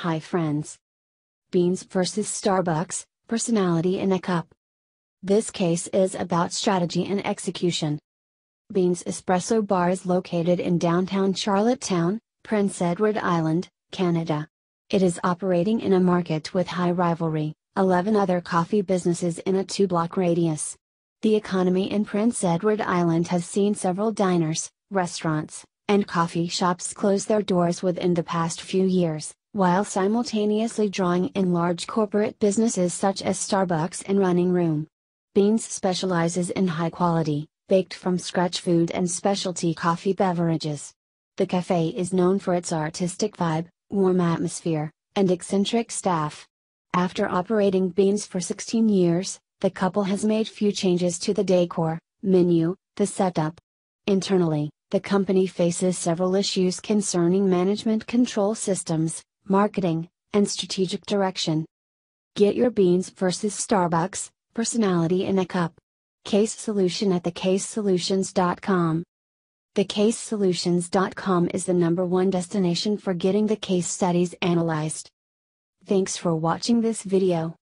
Hi friends. Beanz vs Starbucks, personality in a cup. This case is about strategy and execution. Beanz Espresso Bar is located in downtown Charlottetown, Prince Edward Island, Canada. It is operating in a market with high rivalry, 11 other coffee businesses in a two block radius. The economy in Prince Edward Island has seen several diners, restaurants, and coffee shops close their doors within the past few years, while simultaneously drawing in large corporate businesses such as Starbucks and Running Room. Beanz specializes in high quality, baked from scratch food and specialty coffee beverages. The cafe is known for its artistic vibe, warm atmosphere, and eccentric staff. After operating Beanz for 16 years, the couple has made few changes to the decor, menu, the setup. Internally, the company faces several issues concerning management control systems, marketing, and strategic direction. Get your Beanz versus Starbucks, personality in a cup. Case solution at thecasesolutions.com. TheCaseSolutions.com is the number one destination for getting the case studies analyzed. Thanks for watching this video.